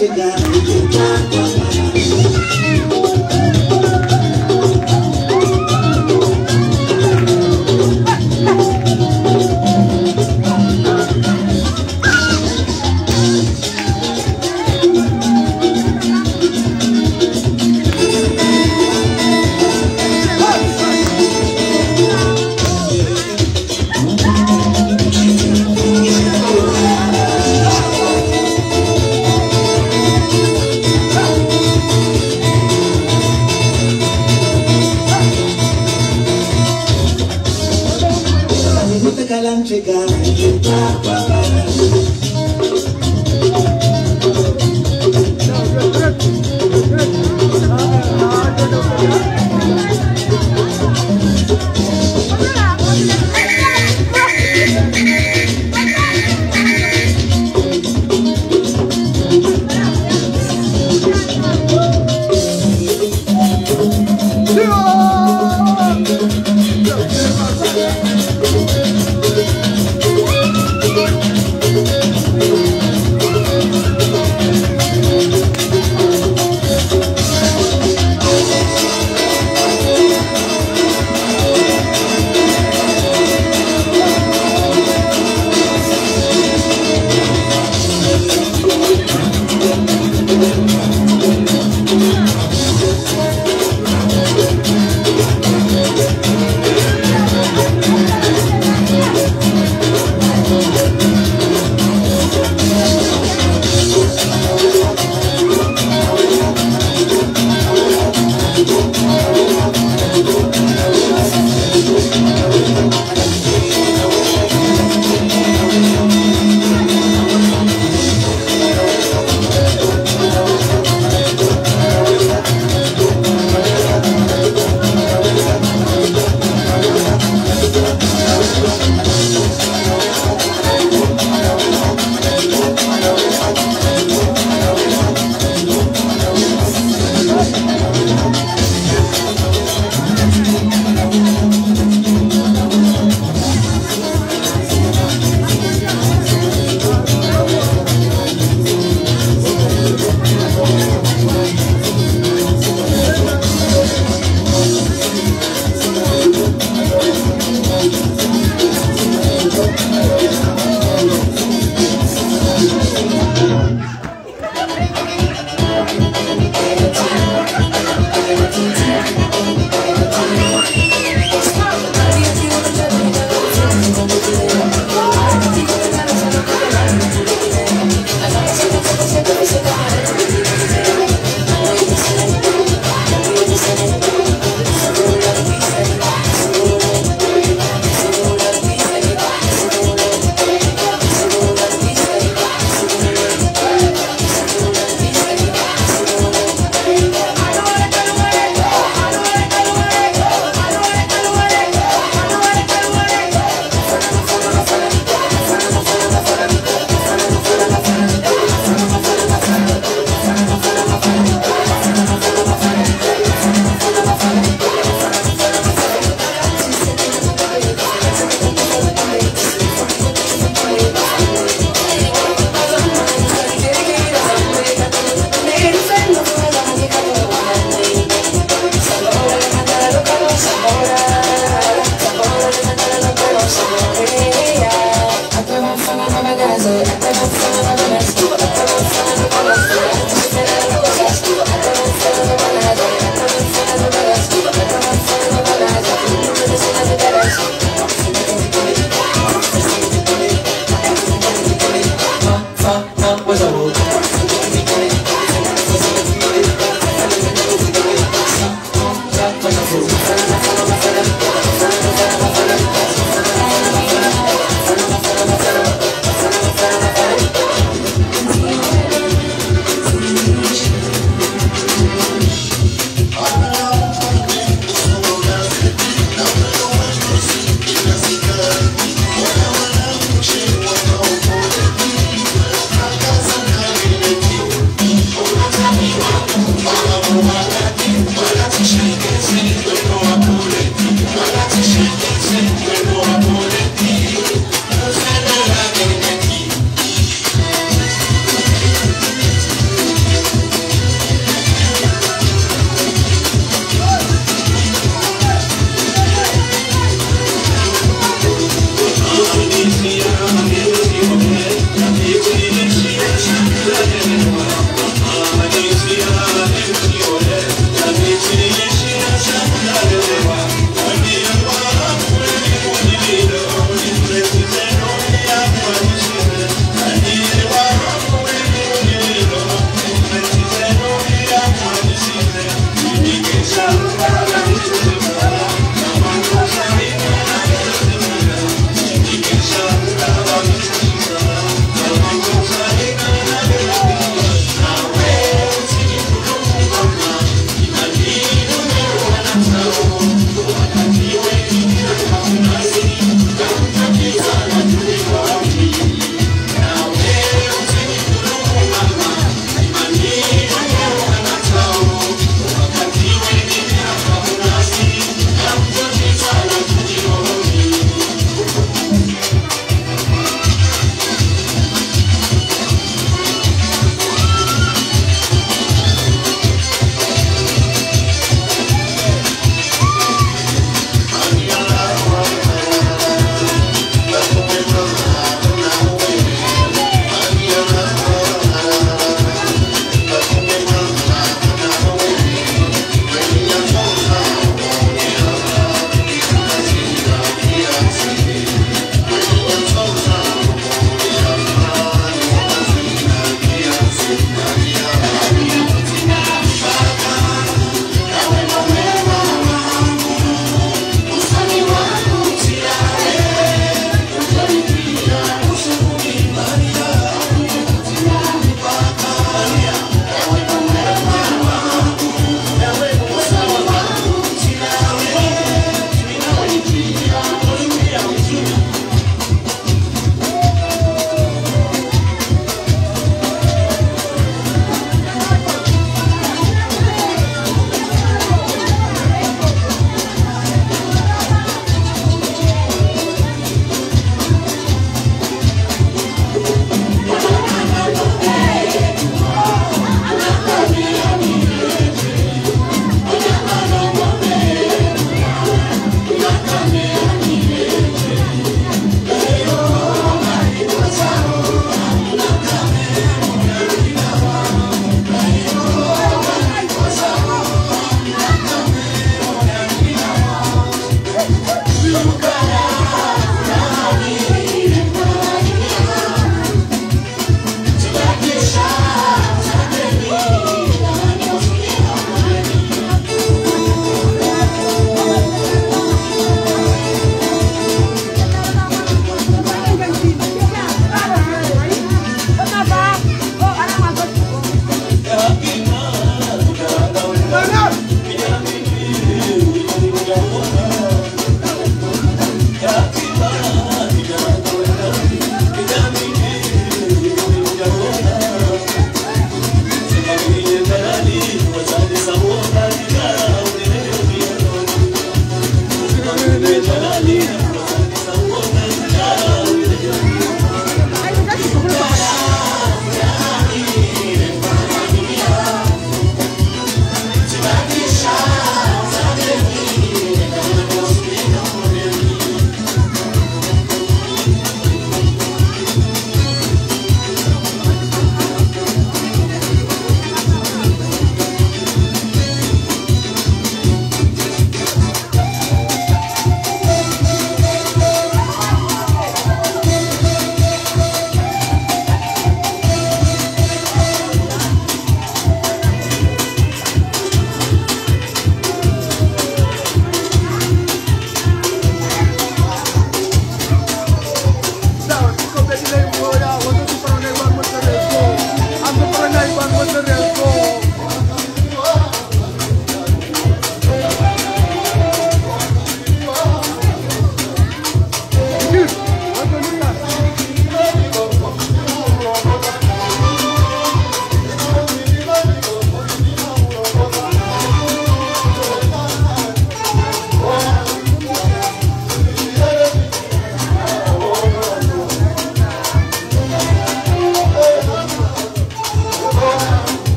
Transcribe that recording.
Alimenta you got, Thank